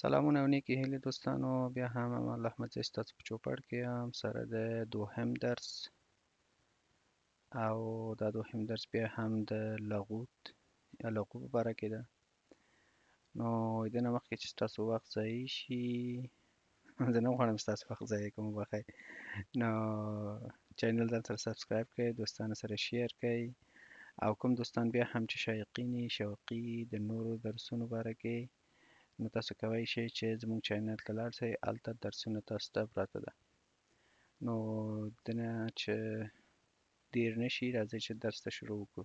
سلامونه او نیکی هیلی دوستانو بیا هم امان الله احمد زی ستاسو په چوپړ کې یم سره د دوهم درس او دا دوهم درس بیا هم د لغوت یا لغو په باره کې ده نو دنه مخکې چې ستاسو وخت ضایع شي زه نه غواړم ستاسو وخت ضایع کوم وبخښئ نو چینل در سره سبسکرایب کړئ دوستانو سره شیر کړئ او کوم دوستان بیا هم چې شایقین شوقي د نورو درسونو باره کې نو تاسو کوی شئ چې زموږ چینل ته لاړ شئ هلته درسونه تاسو ته پراته ده نو دنه چې دیر نشي راځئ چې درس ته شروع وکړو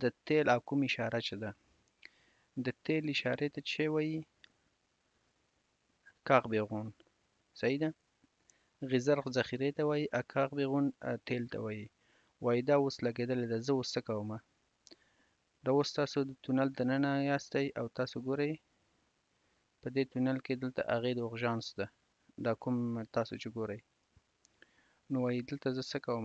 د تیل او کوم اشاره چې ده د تیل اشاره ته چې وایي کاغ بیغون صحیح ده غزرق ذخیره ته وایي اکاغ بیغون تیل ته وایي وایي دا اوس لګېدلې ده زه اوس څه کوم دا اوس تاسو د تونل دننه یاستئ او تاسو ګورئ په دې تونل کې دلته هغې د اوغژانس ده دا کوم تاسو چې ګورئ نو وایي دلته زه څه کوم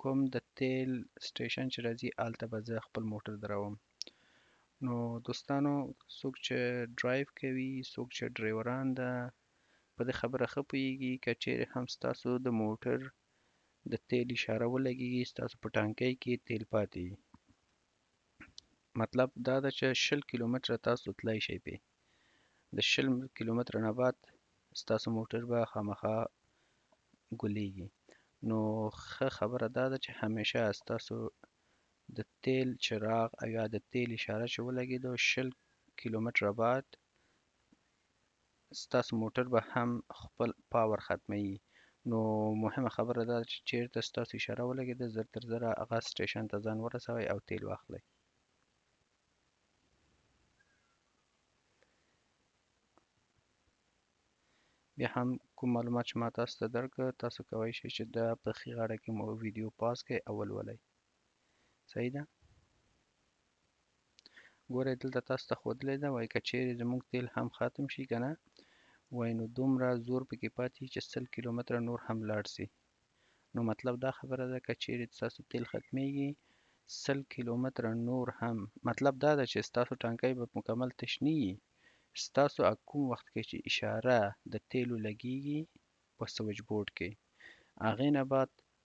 کوم د تیل سټیشن چې راځي آلته به زه خپل موټر دروم نو دوستانو څوک چې ډرایو کوي څوک چې ډرایوران ده په دې خبره ښه پوهیږي که چیرې هم ستاسو د موټر د تیل اشاره ولګیږي ستاسو په ټانکۍ کې تیل پاتې مطلب دا ده چې شل کیلومتره تاسو تلای شئ پې د شل کیلومتره نه بعد ستاسو موټر به خامخا ګلیږي نو ښه خبره دا ده چې همیشه ستاسو د تیل چراغ او یا د تیل اشاره چې ولګېدو شل کیلومتره بعد ستاسو موټر به هم خپل پاور ختموي نو مهمه خبره دا چې چیرته ستاسو اشاره ولګیده زر تر زره هغه سټیشن ته ځان ورسوئ او تیل واخلئ بیا هم کوم معلومات چې ما تاسو ته درکړ تاسو کولی شئ چې دا په ښي غاړه کې مو ویډیو پاس کړئ او ولولئ صحیح ده ګوره دلته تاسو ته خودلې ده وای کچېرې زموږ تیل هم ختم شي کنه وای نو دومره زور پکې پاتې چې سل کیلومتره نور هم لاړ سي نو مطلب دا خبره ده کچېرې تاسو تیل ختميږي سل کیلومتره نور هم مطلب دا ده چې تاسو ټانکۍ به مکمل تش نه وي ستاسو کوم وخت کې چې اشاره د تیلو لګیږي په سویچ بورډ کې هغې نه بعد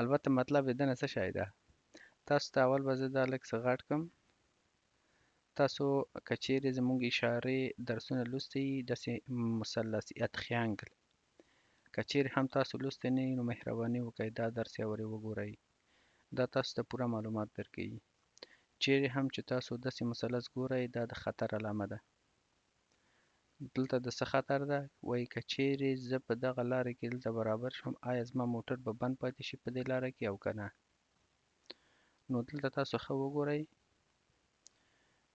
البته مطلب یې دنه څه شی ده تاسو ته اول به زه دا لږ څه غټ کړم تاسو که چیرې زموږ اشارې درسونه لوستي داسې مثلثي اتخیانګل که چیرې هم تاسو لوستي نه نو مهرباني وکړئ دا درس یورې وګورئ دا تاسو ته پوره معلومات درکوي چیرې هم چې تاسو داسې مثلث ګورئ دا د خطر علامه ده دلته د څه خطر ده وایي که چیرې زه په دغه لاره کې دلته برابر شم آیا زما موټر به بند پاتې شي په دې لاره کې او که نه نو دلته تاسو ښه وګورئ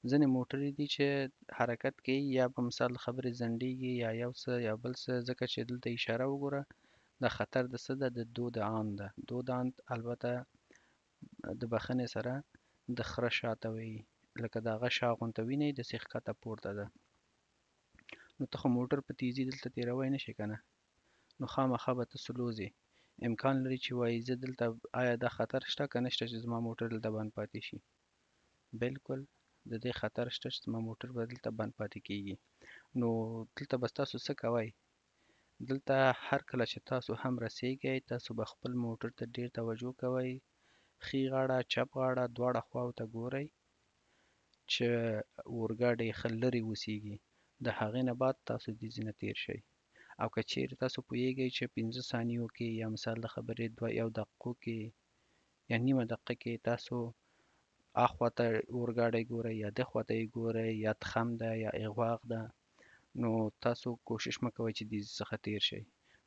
ځینې موټرې دي چې حرکت کوي یا په مثال خبرې ځنډېږي یا یو څه یا بل څه ځکه چې دلته اشاره وګوره دا خطر د څه ده د دود آن ده دود آن البته د بخښنې سره د خره شا ته وي لکه د هغه شا غونته وینئ داسې ښکته پورته ده نو ته خو موټر په تیزي دلته تیروی نه شې کنه نو خامخا به ته سلوځې امکان لري چې وایي زه دلته آیا دا خطر شته که نشته چې زما موټر دلته بند پاتې شي بلکل د دې خطر شته چې زما موټر به دلته بند پاتې کیږي نو دلته به ستاسو څه کوی دلته هر کله چې تاسو هم رسېږئ، تاسو به خپل موټر ته ډېر توجه کوئ، ښي غاړه، چپ غاړه، دواړه خواوو ته ګورئ چې اورګاډی ښه لرې اوسېږي، د هغې نه بعد تاسو دې ځي نه تېر شئ او که چېرې تاسو پوهېږئ چې پنځه ثانیو کې یا مثال د خبرې دوه یو دقیقو کې یا نیمه دقیقه کې تاسو اخوا ته اورګاډی ګورئ یا دخوا ته یې ګورئ یا تخم ده یا اغواغ ده نو تاسو کوشش مه کوئ چې دې څخه تېر شئ.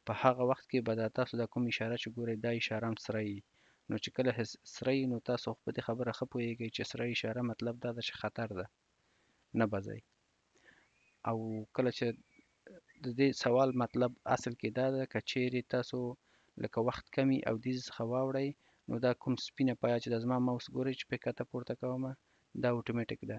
په هغه وخت کې به دا تاسو دا کوم اشاره چې ګورئ دا اشاره هم سره يي نو چې کله هس سره يي نو تاسو خو په دې خبره ښه پوهېږئ چې سره اشاره مطلب دا ده چې خطر ده نه به ځئ او کله چې د دې سوال مطلب اصل کې دا ده که چیرې تاسو لکه وخت کمی او دیز څخه واوړئ نو دا کوم سپینه پایا چې د زما ماوس ګورئ چې په کته پورته کومه دا اتوماتیک ده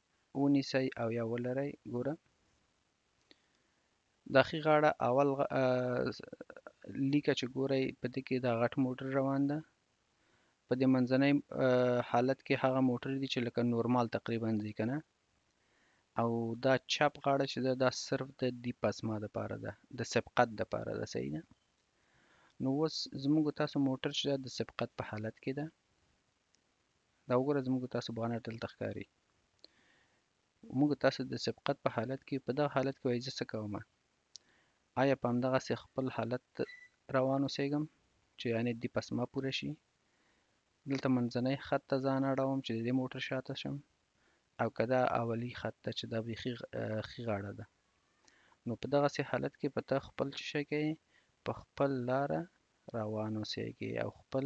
ونیسئ او یا ولرئ ګوره داخی غاړه اول غ... لیکه چې ګوره په دې کې دا غټ موټر روان ده په دې منځنۍ حالت کې هغه موټر دي چې لکه نورمال تقریبا ځي کنه او دا چپ غاړه چې ده دا صرف د دی پسما د پاره ده د سبقت د پاره ده صحیح ده نو اوس زموږ تاسو موټر چې د سبقت په حالت کې ده دا وګوره زموږ تاسو بانر دلته ښکاري موږ تاسو د سبقت په حالت کې په دغه حالت کې وایي زه څه کوم آیا په همدغسې خپل حالت روان اوسېږم چې یعنې دې پس ما پوره شي دلته منځنی خط ته ځان اړوم چې د دې موټر شاته شم او که دا اولی خط ته چې دا بیخي ښي غاړه ده نو په دغسې حالت کې په ته خپل څه شی کوې په خپل لاره روان اوسېږې او خپل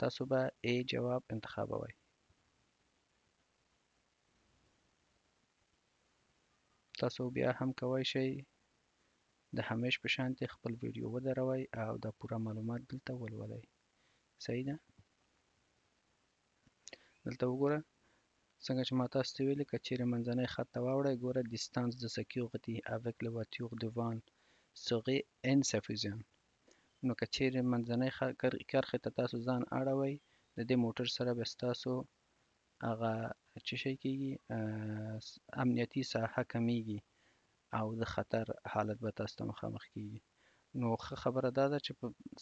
تاسو به A جواب انتخابوئ. تاسو بیا هم کوی شئ د همیش په شانتې خپل ویډیو ودروئ او دا پوره معلومات دلته ولولئ. صحیح ده؟ دلته وګوره څنګه چې ما تاسو ته ویلي که چیرې منځنی خط ته واوړئ ګوره دیستانس د سکیوغتی اویک لواتیوغ دوان سغې ان سفیزیان نو که چیرې منځنۍ کرښې ته تاسو ځان اړوئ د دې موټر سره به ستاسو هغه څه شي کیږي امنیتي ساحه کمیږي او د خطر حالت به تاسو ته مخامخ کیږي نو ښه خبره دا ده چې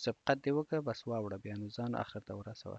سبقت دی وکړه بس واوړه بیا نو ځان اخر ته ورسوه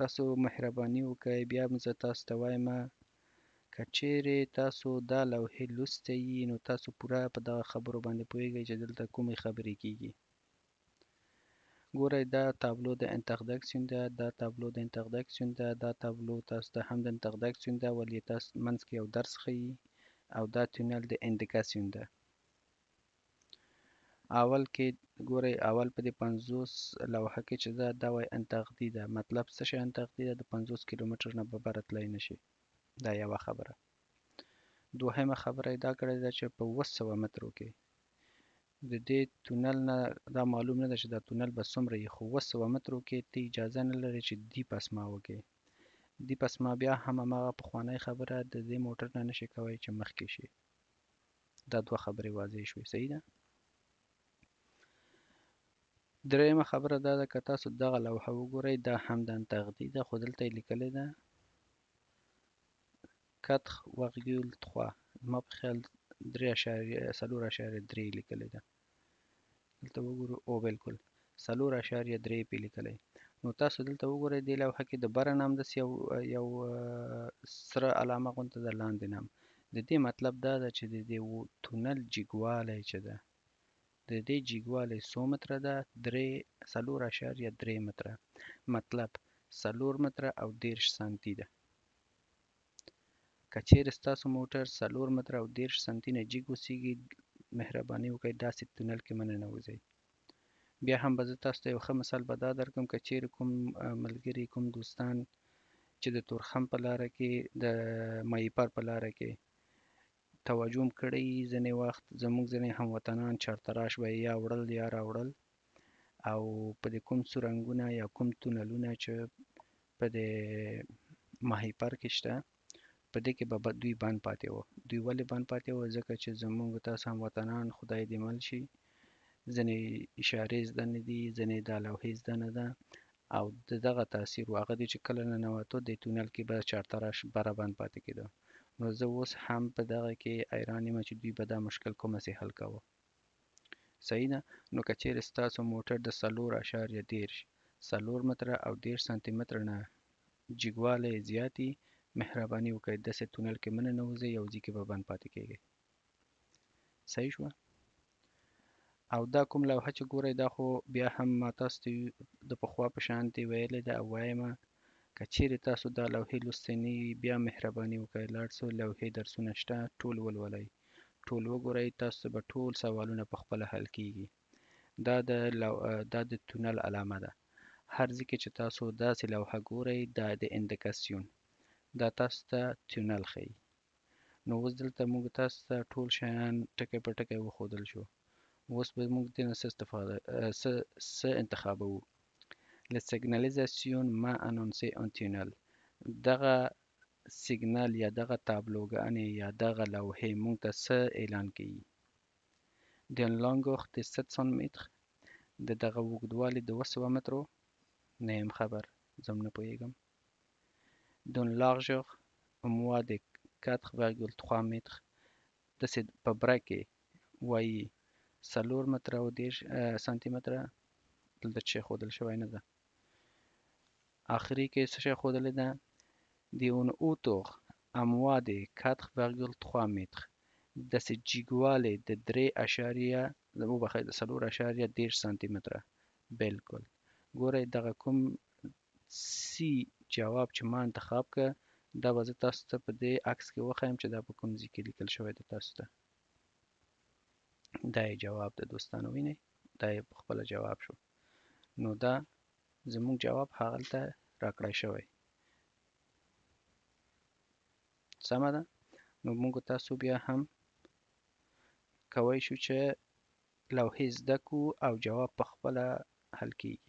تاسو مهرباني وکړئ بیا هم زه تاسو ته وایم که چیرې تاسو دا لوحې لوستې یي نو تاسو پوره په دغه خبرو باندې پوهیږئ چې دلته کومې خبرې کیږي ګورئ دا تابلو د انتقدکسیون ده دا تابلو د انتقدکسیون ده دا تابلو تاسو ته هم د انتقدکسیون ده ولې تاسو منځ کې یو درس ښیي او دا تونل د اندیکاسیون ده اول کې ګورئ اول په دې 50 لوحه کې چې ده دا وایي انتقدي ده مطلب څه شي انتقدي ده د 50 کیلومتر نه به بره تلای نشي دا یوه خبره دوهمه خبره یې دا کړې ده چې په 200 مترو کې د دې تونل نه دا معلوم نه ده چې دا تونل به څومره وي خو 200 مترو کې ته اجازه نه لرې چې دی پسما وکې دی پسما بیا هم هماغه پخوانۍ خبره د دې موټر نه نشي کوی چې مخکې شي دا دوه خبرې واضح شوې صحیح ده درېیمه خبره دا ده که تاسو دغه لوحه وګورئ دا همدا تغدي ده خو دلته یې لیکلې ده کتخ وغیول تخوا ما په خیال درې اشاریه څلور اشاریه درې لیکلې ده دلته وګورو او بالکل 4.3 پی لیکلی نو تاسو دلته وګورئ دې لوحه کې د بره نام د یو یو سره علامه غونته د لاندې نام د دې مطلب دا ده چې د دې تونل جګوالی چې ده د دې جګوالی څو متره ده درې څلور اشاریه درې متره مطلب څلور متره او دېرش سانتي ده که چیرې ستاسو موټر 4 متره او 30 سانتي نه جیګ وسیږي مهرباني وکړئ داسې په تونل کې مه ننوځئ بیا هم به زه تاسو ته یو ښه مثال به دا درکم که چیرې کوم ملګری کوم دوستان چې د تورخم په لاره کې د مایپر په لاره کې توجه هم کړی ځنې وخت زموږ ځنې هموطنان چارتراش به یا وړل یا راوړل او په دې کوم سورنګونه یا کوم تونلونه چې په دې ماهیپر کې شته په دې کې به دوی بند پاتې وو دوی ولې بند پاتې وو ځکه چې زموږ تاسو هموطنان خدای دې مل شي ځنې اشارې زده نه دي ځنې دا لوحې زده نه ده او د دغه تاثیر و هغه دی چې کله ننواتو د تونل کې به چارتراش برابند پاتې کېده نو زه اوس هم په دغه کې حیران یم چې دوی به دا مشکل کومه سي حل کاوه صحیح ده نو که چیرې ستاسو موټر د څلور اشاریه دېرش څلور متره او دېرش سانتي متره نه جګوالی زیات وي مهرباني وکړئ داسې تونل کې مه ننوځئ او ځي کې به بند پاتې کېږئ صحیح شو او دا کوم لوحه چې ګورئ دا خو بیا هم ما تاسو ته د پخوا په شان دی ویلې ده او وایم که چیرې تاسو دا لوحې لوستې نه وي بیا مهرباني وکړئ لاړ څو لوحې درسونه شته ټول ولولئ ټول وګورئ تاسو ته به ټول سوالونه په خپله حل کیږي دا د لو... دا د تونل علامه ده هر ځای کې چې تاسو داسې لوحه ګورئ دا د اندکاسیون دا تاسو ته تونل ښیي نو اوس دلته موږ تاسو ته ټول شیان ټکی په ټکی وښودل شو اوس به موږ دې نه څه استفاده څه انتخابوو له سیګنالیزاسیون ما انونسې اون تونل دغه سیګنال یا دغه تابلوګانې یا دغه لوحې موږ ته څه اعلان کوي دین لانګوخ د 700 متر د دغه اوږدوالی د 200 مترو نه یم خبر زم نه پوهېږم D'une largeur moins de 4,3 mètres داسې په بره کې وایي څلور متره او دېرش سانتي متره دلته څه شی ښودل شوی نه ده آخري کې څه شی ښودلې ده د اون اوتور اموا د 4,3 متر داسې جیګوالی د درې اشاریه وبخښئ د څلور اشاریه دېرش سانتي متره بلکل ګورئ دغه کوم سي جواب چې ما انتخاب که دا به زه تاسو ته په دې عکس کې وخایم چې دا په کوم ځای کې لیکل شوی د تاسو ته دا یې جواب د دوستانو وینئ دا یې خپل جواب شو نو دا زموږ جواب هغلته راکړای شوی سمه ده نو موږ تاسو بیا هم کوی شو چې لوحې زده کو او جواب په خپله حل کیږي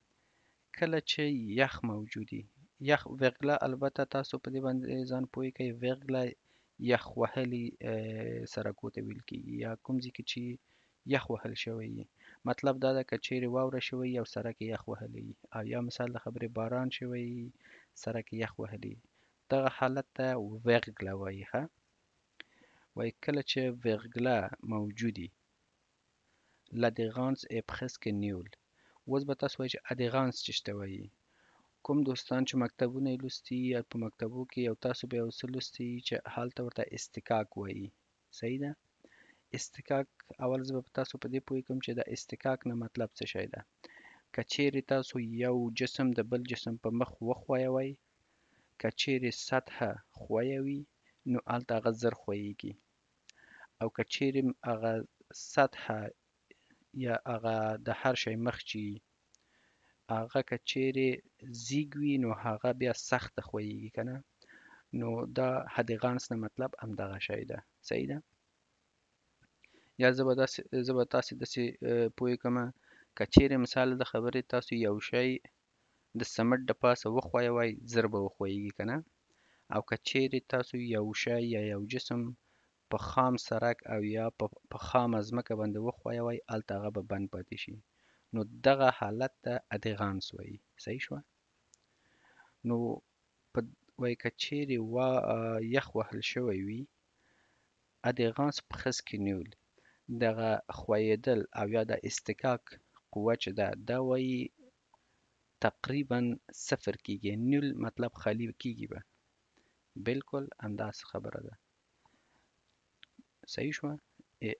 کله چه یخ موجودی یخ وغلا البته تاسو په دې باندې ځان پوه کړئ وغلا یخ وهلی سرکو ته ویل کیږي یا کوم ځای کې چې یخ وهل شوی وي مطلب دا ده که چیرې واوره شوی او سرک یخ وهلی او یا مثال د خبرې باران شوی سرک یخ وهلی دغه حالت ته وغلا وایي ښه وایي کله چې وغلا موجودی لدغانس ای پخس کې نیول اوس به تاسو وایي چې ادغانس چې شته وایي کوم دوستان چې مکتبونه یې لوستي یا په مکتبو کې یو تاسو به یو څه لوستي چې هلته ورته استکاک وایي صحیح ده استکاک اول زه به تاسو په دې پوه کوم چې دا استکاک نه مطلب څه شی ده که چیرې تاسو یو جسم د بل جسم په مخ وخویوي که چیرې سطحه خویوي نو هلته هغه زر خویږي او که چیرې هغه سطحه یا هغه د هر شی مخ چې هغه که چیرې زیږ وي نو هغه بیا سخت خویږي که نه نو دا حد غانس نه مطلب همدغه شی ده صحیح ده یا زه به داسې زه به تاسې داسې پوه کړم که چیرې مثال د خبرې تاسو یو شی د سمټ د پاسه وخوایه وای زر به وخویږي کنه او که چیرې تاسو یو شی یا یو جسم په خام سرک او یا په په خامه ځمکه باندې وخوایه وای الته هغه به بند پاتې شي نو دغه حالت ته ادغانس وایي صحیح شو نو په وای که چیرې وا یخ وهل شوی وي ا د غاز په خس کې نيول دغه ښويېدل او يا د استکاک قوه چې ده دا وايي تقريبا صفر کېږي نيول مطلب خالي کېږي به بالکل همداسې خبره ده صحیح شوه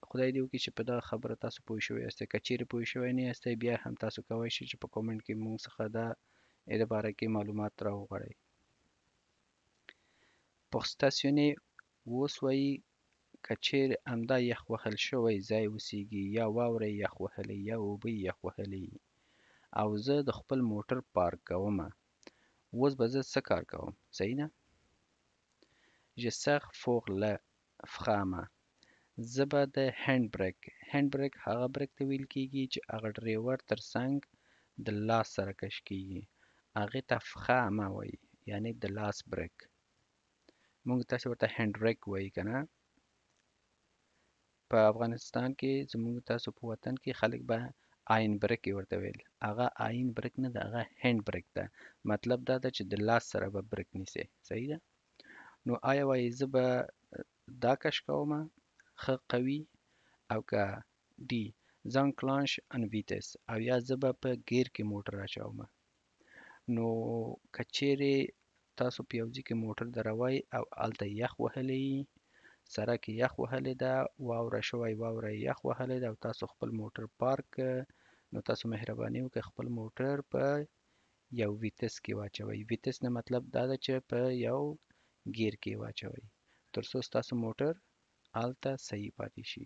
خدای دې وکړي چې په دا خبره تاسو پوه شوي یاست که چیرې پوه شوی نه یاست بیا هم تاسو کوی شئ چې په کومنټ کې موږ څخه دا د باره کې معلومات راوغواړئ Pour stationner اوس وایی که چیری همدا یخ وهل شوی ځای اوسیږی یا واوره یی یخ وهلی یا اوبه یی یخ وهلی یی او زه د خپل موټر پارک کوم اوس به زه څه کار کوم صحیح نه ژه سغ فوغ له فخامه زه به د هند بریک هند بریک هغه بریک ته ویل کیږی چې هغه ډریور تر څنګ د لاس سره کش کیږی هغه ته فخامه وایی یعنی د لاس بریک مونږ تاسو ورته هند ریک وایي کنه په افغانستان کې زمونږ تاسو په وطن کې خلک به آین بریک ورته ویل هغه آین بریک نه ده هغه هند بریک ده مطلب دا ده چې د لاس سره به بریک نیسي صحیح ده نو آیا وایي زه به دا کش کوم خه قوي او که ډي ځان کلانش ان ویتس او یا زه به په ګیر کې موټر اچوم نو که چیرې تاسو په یو ځای کې موټر دروي او هلته یخ وهلی یي سره کې یخ وهلی ده واوره شوی واوره یخ وهلی ده او تاسو خپل موټر پارک نو تاسو مهرباني وکړئ خپل موټر په یو ویتس کې واچوي ویتس نه مطلب دا ده چې په یو ګیر کې واچوي تر څو ستاسو موټر هلته صحیح پاتې شي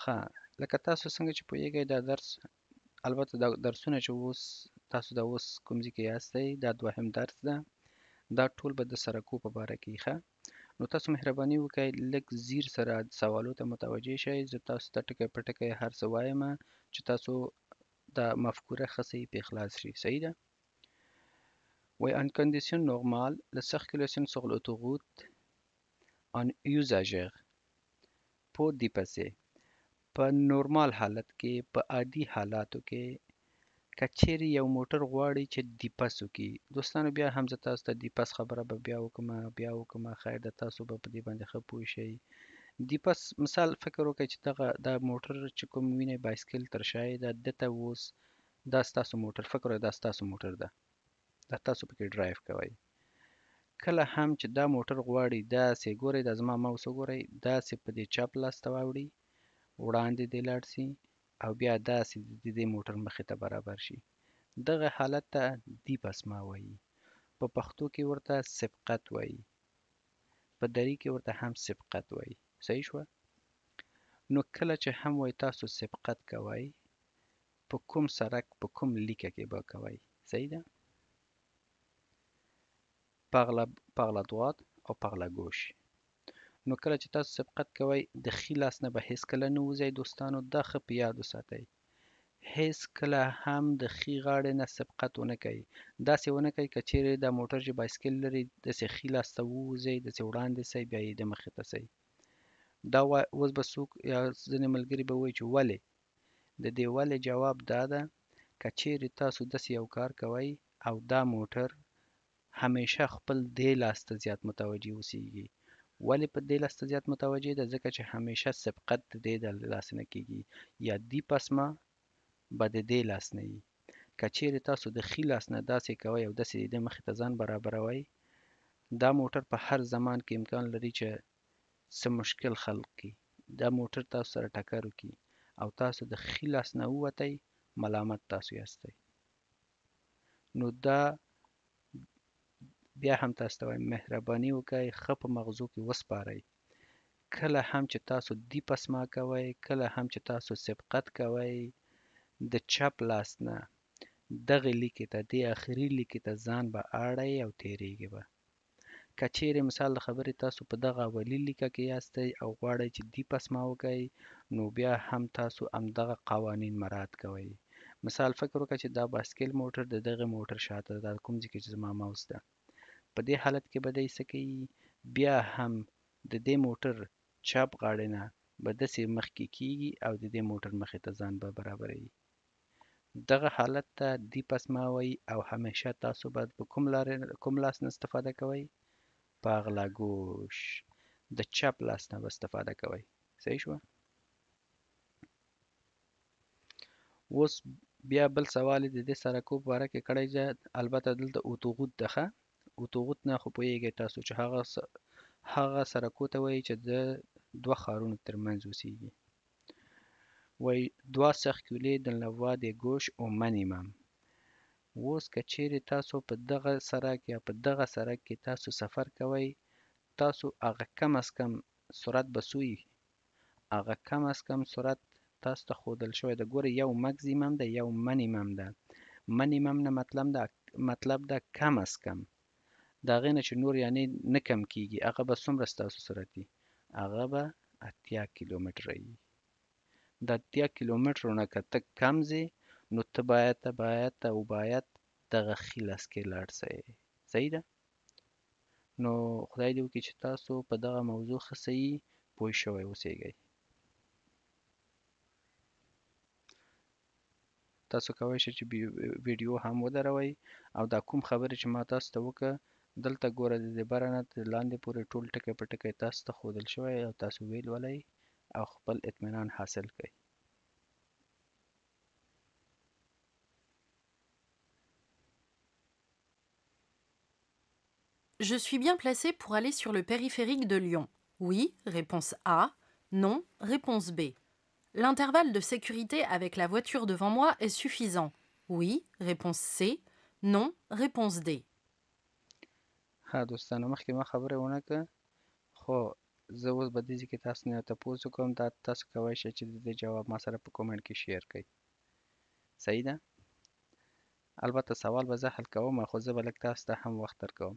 ښه لکه تاسو څنګه چې پوهیږئ دا درس البته دا درسونه چې اوس تاسو دا اوس کوم ځای کې یاستئ دا دوهم درس ده دا ټول به د سرکو په باره کې ښه نو تاسو مهرباني وکړئ لږ ځیر سره سوالو ته متوجه شئ زه تاسو ته ټکی په ټکی هر څه وایم چې تاسو دا مفکوره ښه صحیح پې خلاص شي صحیح ده وای ان کندیسیون نورمال لسخ کلیسیون سغلوتو غوت ان یوزاژر پو دیپسې په نورمال حالت کې په عادي حالاتو کې که چیرې یو موټر غواړي چې دیپس وکړي دوستانو بیا هم زه تاسو ته دیپس خبره به بیا وکم بیا وکم خیر د تاسو به په دې باندې ښه پوه شئ دیپس مثال فکر وکړئ چې دغه دا موټر چې کوم وینئ بایسکل تر شا یې ده دته اوس دا ستاسو موټر فکر دا ستاسو موټر ده دا تاسو پکې ډرایو کوئ کله هم چې دا موټر غواړي داسې ګورئ دا زما ماوس وګورئ داسې په دې چپ لاس ته واوړي وړاندې دې لاړ سي او بیا داسې د دې موټر مخې ته برابر شي دغه حالت ته دیپ اسما وایي په پښتو کې ورته سبقت وایي په دری کې ورته هم سبقت وایي صحیح شوه نو کله چې هم وای تاسو سبقت کوئ په کوم سرک په کوم لیکه کې به کوئ صحیح ده پغله پغله دوات او پغله ګوش نو کله چې تاسو سبقت کوئ د ښي لاس نه به هیڅ کله نه وځئ دوستانو دا ښه په یاد وساتئ هیڅ کله هم د ښي غاړې نه سبقت ونه کوي داسې ونه کوي که چیرې دا موټر چې بایسکل لري داسې ښي لاس ته ووځئ داسې وړاندې سئ بیا یې د مخې ته سئ دا اوس به څوک یا ځینې ملګري به وایي چې ولې د دې ولې جواب دا ده که چېرې تاسو داسې یو کار کوئ او دا موټر همېشه خپل دې لاس ته زیات متوجه اوسېږي ولې په دې لاس ته زیات متوجه ده ځکه چې همېشه سبقت د دې د لاس نه کېږي یا دي پسمه به د دې لاس نه یي که چېرې تاسو د ښي لاس نه داسې کوئ او داسې د دې مخې ته ځان برابروئ دا موټر په هر زمان کې امکان لري چې څه مشکل خلق کی دا موټر تاسو سره ټکر وکی او تاسو د خی لاس نه ووتی ملامت تاسو یاستی نو دا بیا هم تاسو ته وایم مهرباني وکړئ ښه په مغزو کې وسپارئ کله هم چې تاسو دی پسما کوئ کله هم چې تاسو سبقت کوئ د چپ لاس نه دغه لیکې ته دې اخري لیکې ته ځان به اړئ او تیریږي به که چیرې مثال د خبرې تاسو په دغه اولی لیکه کې یاستئ او غواړئ چې دی پسما وکړئ نو بیا هم تاسو همدغه قوانین مراعت کوئ. مثال فکر وکړه چې دا باسکیل موټر د دغې موټر شاته ده دا کوم ځای کې چې زما ماوس ده په دې حالت کې به دی څه کوي بیا هم د دې موټر چپ غاړې نه به دسې مخکې کیږي او د دې موټر مخې ته ځان به برابروي دغه حالت ته دیپسما وایي او همیشه تاسو باید په کوم, کوم لاس نه استفاده کوئ؟ په اغلا ګوش د چپ لاس نه به استفاده کوئ. صحیح شوه؟ اوس بیا بل سوال د دې سرکو په باره کې کړی چې البته دلته اوتوغوت ده ښه اوتوغوت نه خو پوهېږئ تاسو چې هغه هغه سرکو ته وایي چې د دوه ښارونو ترمنځ اوسېږي وای دوا سخ کیلې دلنوا دې ګوش او منی مم اوس که چیرې تاسو په دغه سرک یا په دغه سرک کې تاسو سفر کوئ تاسو هغه کم از کم سرعت به سوی هغه کم از کم سرعت تاسو ته خودل شوی د ګوره یو مکزیمم ده یو منیمم ده منیمم نه مطلب ده مطلب ده کم از کم د هغه نه چې نور یعنی نه کم کیږي هغه به څومره ستاسو سرعت وي هغه به اتیا کیلومتره وي د اتیا کیلومترو نه که ته کم ځې نو ته باید باید او باید دغه ښي لاس کې لاړ سئ صحیح ده نو خدای دې وکړي چې تاسو په دغه موضوع ښه صحیح پوه شوی اوسېږئ تاسو کوی شئ چې ویډیو هم ودروي او دا کوم خبرې چې ما تاسو ته وکړه دلته ګوره د دې بره نه تر لاندې پورې ټول ټکی په ټکی تاسو ته ښودل شوی او تاسو ویې لولئ او خپل اطمینان حاصل کړئ Je suis bien placé pour aller sur le périphérique de Lyon. Oui, réponse A. Non, réponse B. L'intervalle de sécurité avec la voiture devant moi est suffisant. Oui, réponse C. Non, réponse D. ها دوستانو مخکې ما خبره ونه کړه خو زه اوس به دې ځای کې تاسو نه یو تپوس وکړم دا تاسو کولی شئ چې د دې جواب ما سره په کومنټ کې شیر کړئ صحیح ده البته سوال به زه حل کوم خو زه به لږ تاسو ته هم وخت درکوم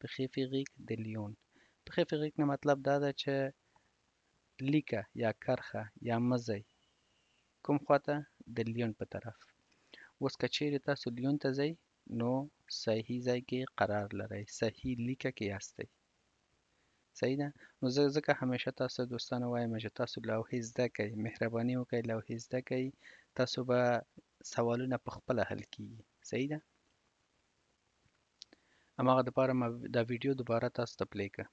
پخیفیغیک د لیون پخیفیغیک نه مطلب دا ده چې لیکه یا کرخه یا مزی کوم خواته د لیون په طرف اوس که چیرې تاسو لیون ته ځئ نو صحیح ځای کې قرار لرئ صحیح لیکه کې یاستئ صحیح ده نو زه ځکه همیشه تاسو دوستانو وایم چې تاسو لوحې زده کړئ مهرباني وکړئ لوحې زده کړئ تاسو به سوالونه په خپله حل کیږي صحیح ده هماغه د پاره ما دا ویډیو دوباره تاسو ته پلی کړه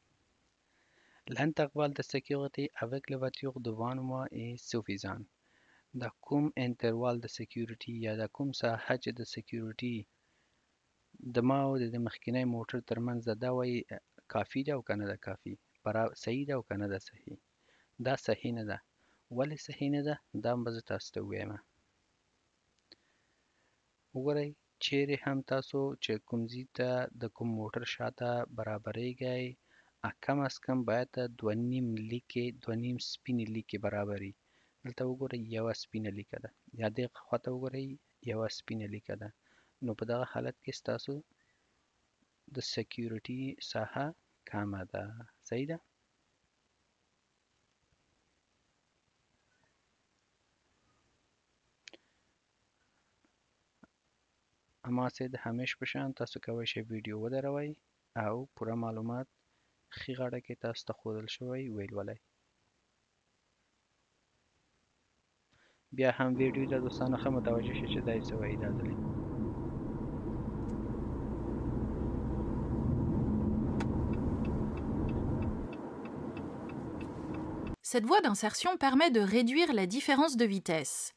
لن تقبل د سکیورټي اویک لواتیوغ د وان وا ای سوفیزان دا کوم انټروال د سکیورټي یا دا کوم ساحه چې د سکیورټي د ما او د مخکینی موټر ترمنځ دا دا وایي کافي ده او کنه ده کافي برا صحیح ده او کنه ده صحیح دا صحیح نه ده ولې صحیح نه ده دا به زه تاسو ته ووایم وګورئ چیرې هم تاسو چې کوم ځي ته د کوم موټر شاته برابریږئ کم از کم باید دوه نیم لیکې دوه نیم سپینې لیکې برابري دلته وګورئ یوه سپینه لیکه ده یا دې خواته وګورئ یوه سپینه لیکه ده نو په دغه حالت کې ستاسو د سکیورټي ساحه کمه ده صحیح ده هماسې د همیش په شان تاسو کوی شئ ویډیو ودروئ او پوره معلومات ښي غاړه کې تاسو ته ښودل شوی ویلولئ. بیا هم ویډیو ته دوستانو ښه متوجه شئ چې دا یې څه وایي دا ځلې. Cette voie d'insertion permet de réduire la différence de vitesse.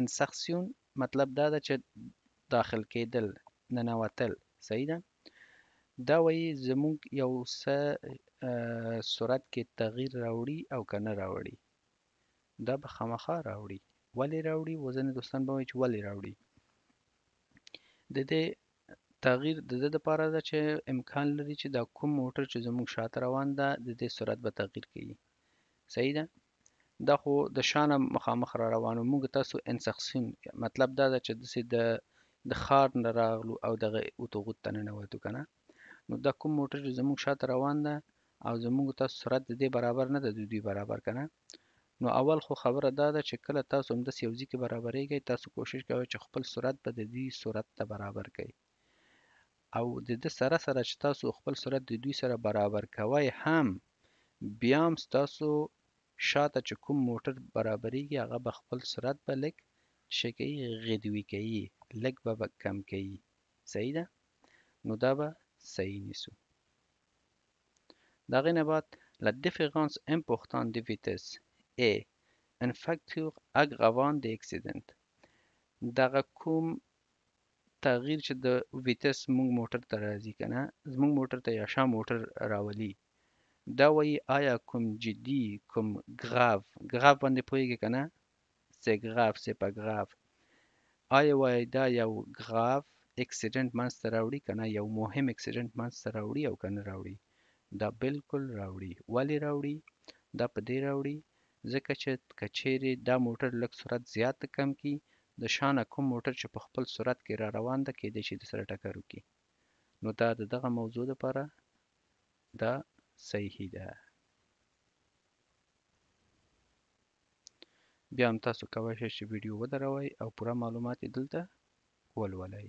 انسخسیون مطلب دا ده چې داخل کېدل، ننوتل، صحیح ده؟ دا وایي زموږ یو څه صورت کې تغییر راوړي او که نه راوړي؟ دا به خامخا راوړي. ولې راوړي؟ و ځینې دوستان به وایي چې ولې راوړي؟ د دې تغییر د دې لپاره ده چې امکان لري چې دا کوم موټر چې زموږ شاته روان ده د دې سرعت به تغییر کوي صحیح ده دا خو د شانه مخامخ را روانو موږ تاسو انسخسین مطلب دا ده چې دسې د د خار نه راغلو او دغه اتوغوت ته ننوتو کنه نو دا کوم موټر چې زموږ شاته روان ده او زموږ تاسو سرعت د دې برابر نه ده د دوی برابر کنه نو اول خو خبره دا ده چې کله تاسو هم د سیوزي کې برابرېږئ تاسو کوشش کوئ چې خپل سرعت به د دوی سرعت ته برابر کړئ او د ده سره سره چې تاسو خپل سرعت د دوی سره برابر کوئ هم بیا هم ستاسو شاته چې کوم موټر برابرېږي هغه به خپل سرعت به لږ شي کوي غدوي کوي لږ به به کم کوي صحیح ده نو دا به صحیح نیسو د هغې نه بعد la différence importante de vitesse est un facteur aggravant d'accident دغه کوم تغیر چې د ویتس موږ موټر ته راځي کنه زموږ موټر ته یا شا موټر راولي دا وایي آیا کوم جدي کوم غاف غاف باندې پوهیږي کنه سه غاف سه په غاف آیا وایي دا یو غاف اکسیډنټ منځ ته راوړي کنه یو مهم اکسیډنټ منځ ته راوړي او کنه راوړي دا بالکل راوړي ولی راوړي دا په دې راوړي ځکه چه که چیری دا موټر لږ سرعت زیات کم کی د شانه کوم موټر چه په خپل سرعت کی راروان ده کیدای شی درسره ټکر وکی نو دا د دغه موضوع لپاره دا صحیح ده بیا هم تاسو کوی شی چه ویډیو ودروی او پوره معلومات یی دلته ولولئ.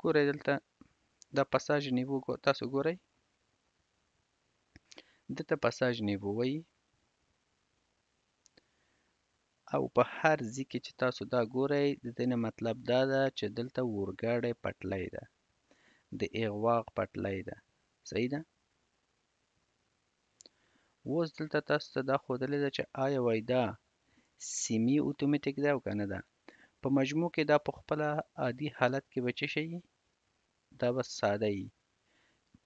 ګورئ دلته دا پاساژ نیوو تاسو ګورئ دته پاساژ نیوو وایي او په هر ځی کې چې تاسو دا ګورئ د دې نه مطلب دا ده چې دلته اورګاډی پټلۍ ده د اغواغ پټلۍ ده صحیح ده اوس دلته تاسو ته دا ښودلې ده چې آیا وای دا سیمي اتوماتیک ده او که نه ده په مجموع کې دا په خپل عادي حالت کې به څه شي دا به ساده وي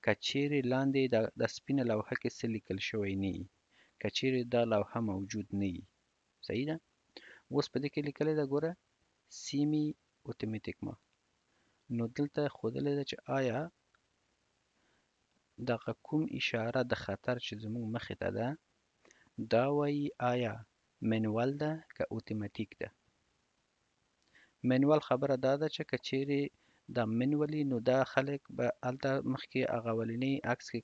که چیرې لاندې د دا سپینه لوحه کې څه لیکل شوی نه وي که چیرې دا لوحه موجود نه وي صحیح ده اوس په دې کې لیکلې ده ګوره سیمي اتوماتیک ما نو دلته ښودلې ده چې آیا دغه کوم اشاره د خطر چې زموږ مخې ته ده دا وایي آیا منوال ده که اوتوماتیک ده منوال خبره دا ده چې که چیرې دا منولی نو دا خلک به هلته مخکې هغه اولنی عکس کې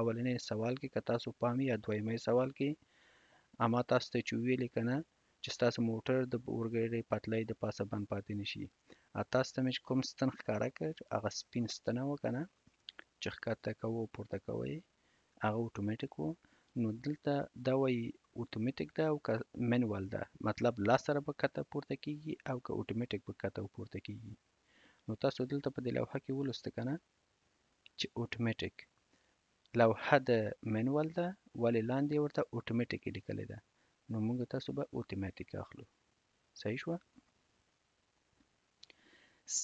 اولنی سوال کې که تاسو پام یا دویمه سوال کې اما تاسو ته چې ویلې که نه چې ستاسو موټر د اورګړۍ پتلۍ د پاسه بند پاتې نشي تاسو ته مې چې کوم ستن ښکاره کړ هغه سپین ستنه و کنه چې ښکته کوو پورته کوي هغه اتوماتیک وو نو دلته دا وایي اتوماتیک ده او که منوال ده مطلب لاس سره به کته پورته کیږي او که اتوماتیک به کته او پورته کیږي نو تاسو دلته په دې لوحه کې ولوسته کنه چې اتوماتیک لوحه د منوال ده ولی لاندی ورته اوټومیټیک لیکلی ده نو موږ تاسو به اوتومیټیک اخلو صحیح شو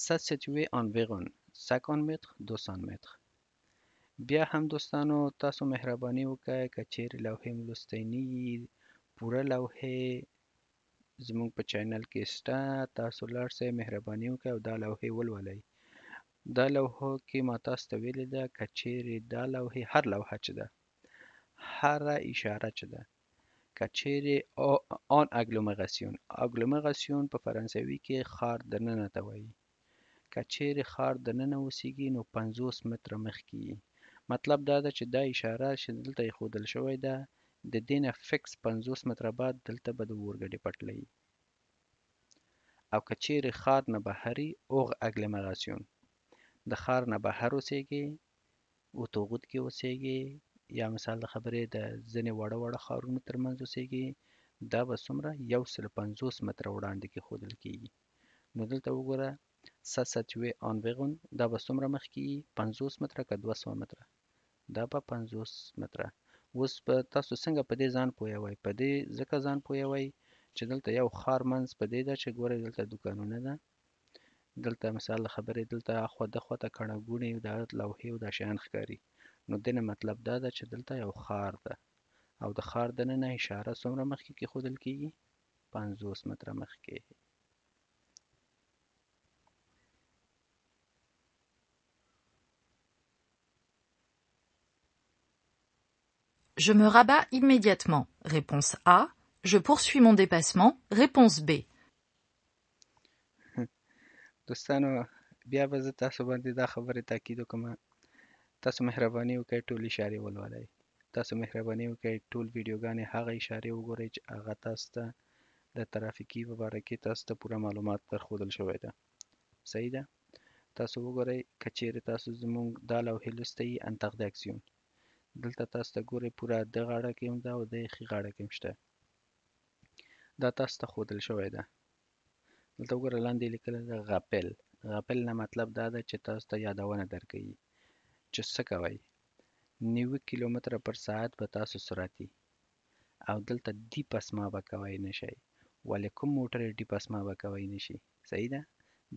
سا سیتوی ان ویغون 50 متر 200 متر بیا هم دوستانو تاسو مهرباني وکړئ که چیرې لوحې مو لوستی نه یي پوره لوحې زموږ په چینل کې شته تاسو لاړ شئ مهرباني وکړئ او دا لوحې ولولئ دا لوحو کې ما تاسو ته ویلې ده که چیرې دا لوحې هر لوحه چې ده هر اشاره چې ده که چیرې آن اګلومغسیون اګلومغسیون په فرانسوي کې خار د ننه ته وایي که چیرې خار د ننه اوسیږي نو 50 متره مخکې مطلب دا ده چې دا اشاره چې دلته یې ښودل شوې ده د دینه فکس 50 متره بعد دلته به د اورګډې پټلۍ او که چیرې ښار نه بهري اوغ اګلمراسیون د ښار نه بهر اوسېږي او توغود کې اوسېږي یا مثال د خبرې د ځنې وړه وړه ښارونو ترمنځ اوسېږي دا به څومره یو سل پنځوس متره وړاندې کې خودل کېږي نو دلته وګوره سسچوې آنویغون دا به څومره مخ کېږي پنځوس متره که دوه سوه متره دا په پنځوس متره. اوس په تاسو څنګه په دې ځان پویوی په دې ځکه ځان پویوی چې دلته یو خار منځ په دې ده چې ګورئ دلته دوکانونه ده دلته مثال خبرې دلته اخوا دخوا ته کڼه ګوڼې دا لوحې او دا شیان ښکاري نو دنه مطلب دا ده چې دلته یو خار ده او د خار دننه اشاره څومره مخکې کې خودل کیږي 50 متره مخکې Je me rabats immédiatement, réponse A, Je poursuis mon dépassement, réponse B. دوستانو بیا به زه تاسو باندې دا خبره تاکید وکم تاسو مهرباني وکړئ ټول اشاره ولولئ تاسو مهرباني وکړئ ټول ویډیوګانې هغه اشاره وګورئ چې هغه تاسو ته د ترافیکي په باره کې تاسو ته پوره معلومات درښودل شوی ده صحیح ده تاسو وګورئ که چیرې تاسو زموږ دا لوحې لوستئ انتق د اکسیون دلته تاسو ته ګورئ پوره د غاړه کې هم ده او د ښي غاړه کې هم شته دا تاسو ته ښودل شوی ده دلته وګوره لاندې لیکل ده غپل غپل نه مطلب دا ده چې تاسو ته یادونه درکوي چې څه کوئ نیوي کیلومتره پر ساعت به تاسو سرعتي او دلته ډیپ اسما به کوی نشئ ولې کوم موټر ډیپ اسما به کوی نشي صحیح ده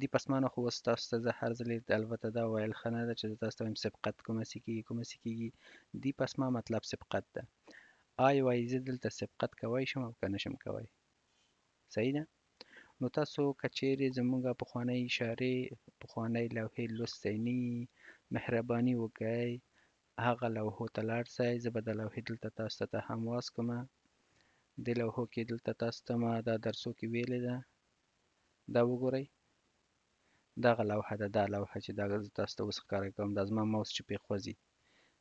دی پس مانه خو اوس تاسو ته زه هر ځلې البته دا ویل ښه نه ده چې زه تاسو ته وایم سبقت کومه سي کېږي کومه سي کېږي دی پس ما مطلب سبقت ده آی وایي زه دلته سبقت کوی شم او که نه شم کوی صحیح ده نو تاسو که چیرې زموږ پخوانۍ اشارې پخوانۍ لوحې لوستی نه یي مهرباني وکړئ هغه لوحو ته لاړ سئ زه به دا لوحې دلته تاسو ته هم واس کوم دې لوحو کې دلته تاسو ته ما دا درسو کې ویلې ده دا وګورئ دغه لوحه ده دا لوحه چې دا زه تاسو ته اوس ښکاره کوم دا زما ماوس چې پې خوځي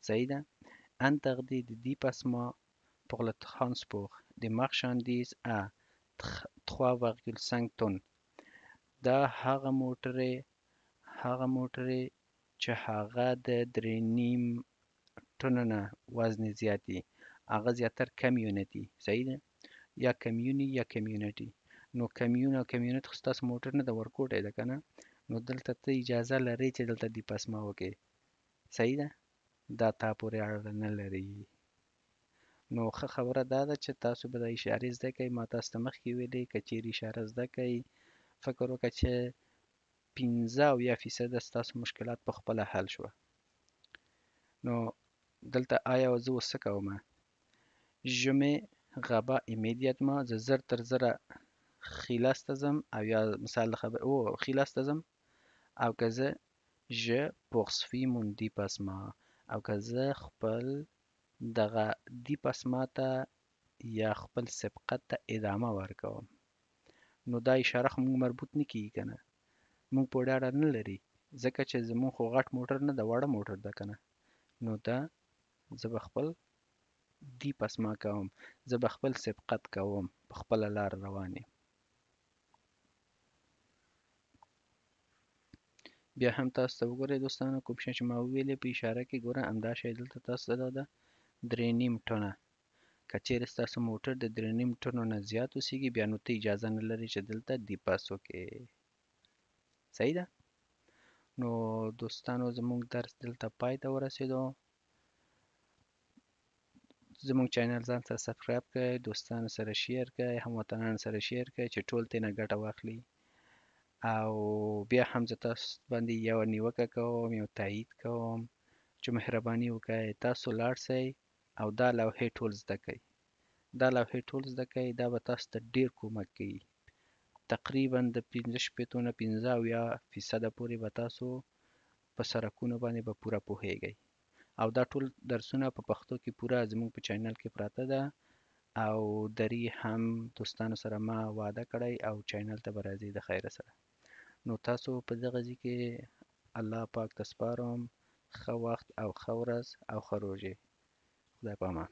صحیح ده ان تقدید دی پس ما pour le transport des marchandises à 3,5 tonnes دا هغه موټرې هغه موټرې چې هغه د درې نیم ټنونه وزن یې زیات دي هغه زیاتر کمیونه دي صحیح ده یا کمیونی یا کمیونټي نو کمیون او کمیونټ خو ستاسو موټر نه د ورکوټی ده که نه نو دلته ته اجازه لرې چې دلته دی پسما وکې صحیح ده دا تا پورې اړه نه لري نو ښه خبره دا ده چې تاسو به د اشارې زده کوئ ما تاسو ته مخکې ویلې که چیرې اشاره زده کوئ فکر وکړه چې پنځه اویا فیصده ستاسو مشکلات په خپله حل شوه نو دلته آیا زه اوس څه کوم je me غبا immédiatement زه زر تر زره خیلاس ته ځم او یا مثال د خبر او خیلاس ته ځم او که زه je poursuis mon dépassement او که زه خپل دغه دیپاسما ته یا خپل سبقت ته ادامه ورکوم نو دا اشاره خو موږ مربوط نه کیږي کنه موږ په ډاډه نه لري ځکه چې زموږ خو غټ موټر نه ده وړه موټر ده کنه نو دا زه به خپل دی پسما کوم زه به خپل سبقت کوم په خپل لار روان یم بیا هم تاسو ته وګورئ دوستانو کوم شی چې ما وویلې په اشاره کې ګوره همدا شی دلته تاسو ته دا ده درې نیم ټنه که چیرې ستاسو موټر د درې نیم ټنو نه زیات اوسیږي بیا نو ته اجازه نه لرې چې دلته دیپس وکې صحیح ده نو دوستانو زموږ درس دلته پای ته ورسیدو زموږ چینل ځان سره سبسکرایب کړئ دوستانو سره شیر کړئ هموطنانو سره شیر کړئ چې ټول ترې نه ګټه واخلي او بیا هم زه تاسو باندې یوه نیوکه کوم یو تایید کوم چې مهرباني وکړئ تاسو لاړ شئ او دا لوحې ټول زده کړئ دا لوحې ټول زده کړئ دا به تاسو ته ډیر کومک کوي تقریبا د پنځه شپېتو نه پنځه اویا فیصده پورې به تاسو په سرکونو باندې به پوره پوهیږئ او دا ټول درسونه په پښتو کې پوره زموږ په چینل کې پراته ده او دری هم دوستانو سره ما وعده کړی او چینل ته به راځي د خیره سره نو تاسو په دغه ځي کې الله پاک ته سپاروم ښه وخت او ښه ورځ او ښه روژې خدای پامان.